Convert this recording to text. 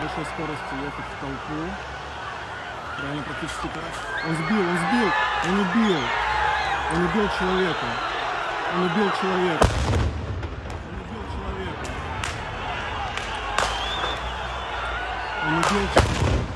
большой скорости ехать в толпу. Реально практически тарас. Он сбил, он сбил, он убил. Он убил человека. Он убил человека. Он убил человека. Он убил человека.